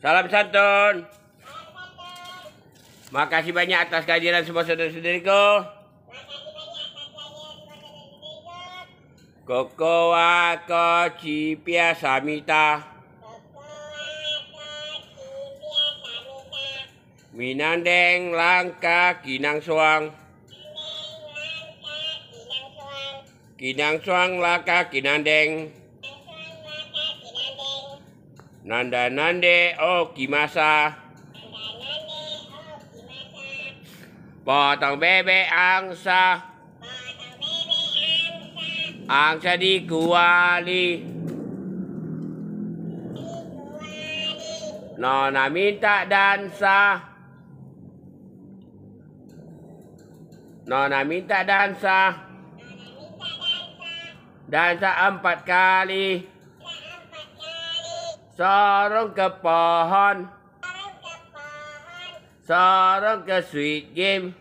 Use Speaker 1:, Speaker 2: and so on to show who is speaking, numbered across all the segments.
Speaker 1: Salam santun. Makasih banyak atas kehadiran semua saudara-saudariku. Koko wako cipia samita. Minandeng langka kinang suang. Kinang suang laka kinandeng. Nanda nande o kimasa. Potong bebek angsa. Angsa di kuali. Nona minta dansa. Nona minta dansa. Dansa empat kali. Sorong ke pohon. Sorong ke sweet game.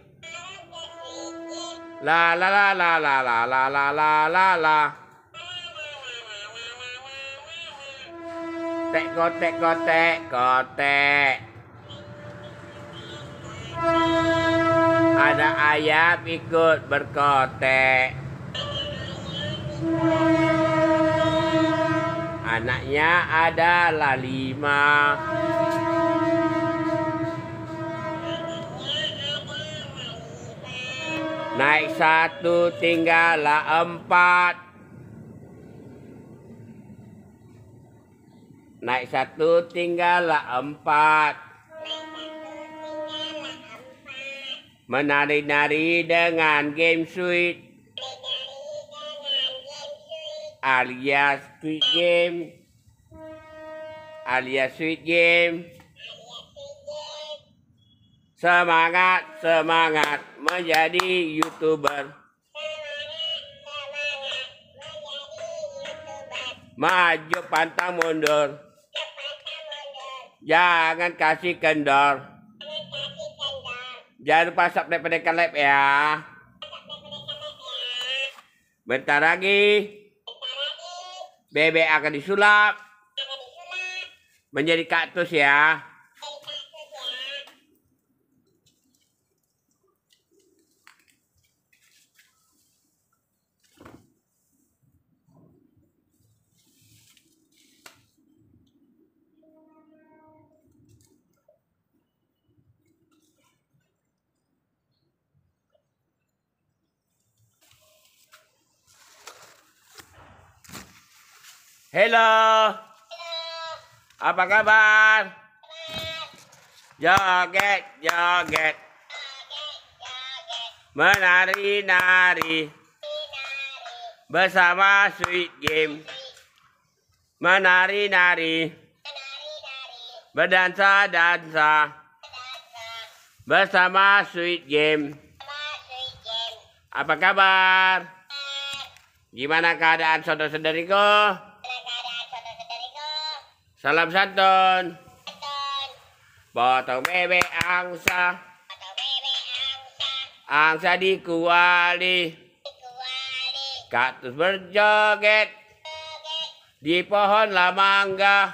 Speaker 1: La la la la la la la la la la la. Tek kotek kotek kotek. Ada ayam ikut berkotek. Anaknya adalah lima. Naik satu tinggallah empat. Naik satu tinggallah empat. Menari-nari dengan game sweet alias sweet game. Alias sweet game. Semangat semangat menjadi youtuber. Maju pantang mundur. Jangan kasih kendor. Jangan lupa subscribe pada lab ya. Bentar lagi bebek akan disulap menjadi kaktus ya. Halo. Apa kabar? Joget, joget. Menari-nari. Bersama Sweet Game. Menari-nari. Berdansa-dansa. Bersama Sweet Game. Apa kabar? Gimana keadaan saudara-saudariku? Salam santun. Potong bebek angsa. Angsa di kuali, katus berjoget. Di pohon lamangga.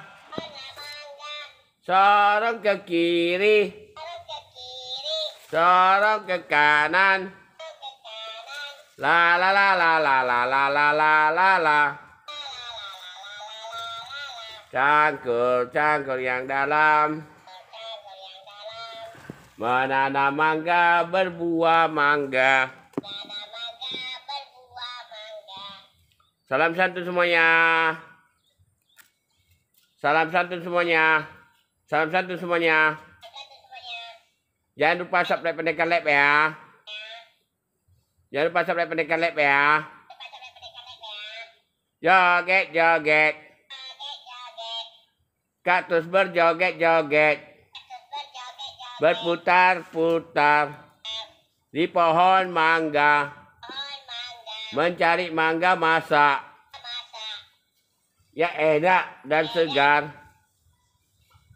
Speaker 1: Sorong ke kiri. Sorong ke kanan. La la la la la la la la Cangkul, cangkul yang dalam. Menanam mangga, berbuah mangga. Salam santun semuanya. Salam santun semuanya. Salam santun semuanya. Jangan lupa subscribe pendekan lab ya. Jangan lupa subscribe pendekan lab ya. Joget, joget. Kaktus berjoget-joget. Berputar-putar. Di pohon mangga. Mencari mangga masak. Ya enak dan segar.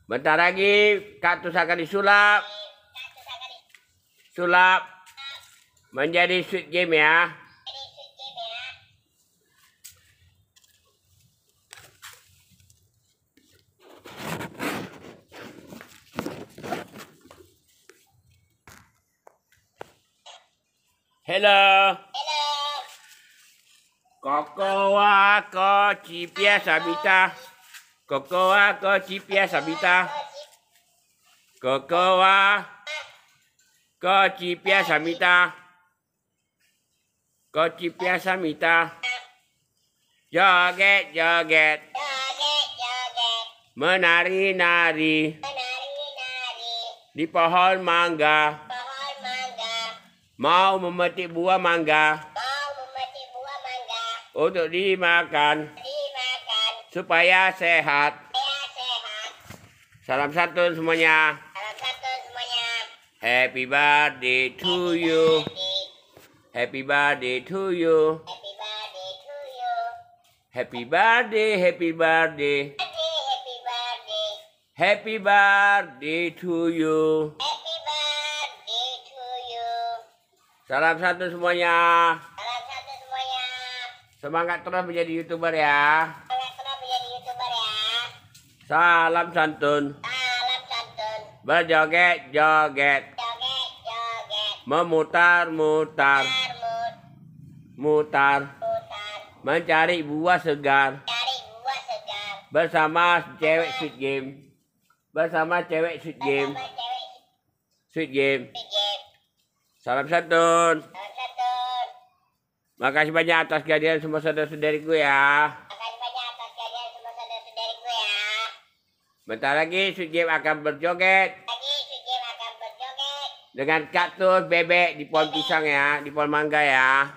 Speaker 1: Bentar lagi kaktus akan disulap. Sulap. Menjadi sweet game ya. Hello.
Speaker 2: Hello.
Speaker 1: Kokoa ko cipia sabita. Kokoa ko cipia sabita. Kokoa ko cipia sabita. Ko cipia samita. Joget joget. Menari-nari
Speaker 2: Menari-nari.
Speaker 1: di pohon mangga.
Speaker 2: Pohon mangga.
Speaker 1: Mau memetik buah mangga
Speaker 2: Mau memetik buah mangga.
Speaker 1: untuk dimakan
Speaker 2: Dimakan.
Speaker 1: supaya sehat.
Speaker 2: Saya sehat.
Speaker 1: Salam satu semuanya.
Speaker 2: Salam satu semuanya.
Speaker 1: Happy birthday to you. Happy birthday to you.
Speaker 2: Happy birthday to you.
Speaker 1: Happy birthday, happy birthday.
Speaker 2: Happy, happy birthday.
Speaker 1: Happy birthday to you. Salam satu semuanya.
Speaker 2: Salam satu semuanya.
Speaker 1: Semangat terus menjadi YouTuber ya.
Speaker 2: Semangat terus menjadi YouTuber ya.
Speaker 1: Salam santun.
Speaker 2: Salam santun.
Speaker 1: Berjoget-joget.
Speaker 2: Joget, joget.
Speaker 1: Memutar-mutar.
Speaker 2: Marmut,
Speaker 1: Mutar.
Speaker 2: putar.
Speaker 1: Mencari buah segar.
Speaker 2: Cari buah segar.
Speaker 1: Bersama cewek sweet game. Bersama cewek sweet game.
Speaker 2: Bersama cewek
Speaker 1: Sweet game.
Speaker 2: sedikit.
Speaker 1: Salam santun.
Speaker 2: Salam santun.
Speaker 1: Makasih banyak atas kehadiran semua saudara-saudariku ya.
Speaker 2: Makasih banyak atas kalian semua saudara-saudariku ya.
Speaker 1: Bentar lagi Game akan berjoget
Speaker 2: Lagi akan berjoget
Speaker 1: dengan kaktus bebek di pohon pisang ya, di pohon mangga ya.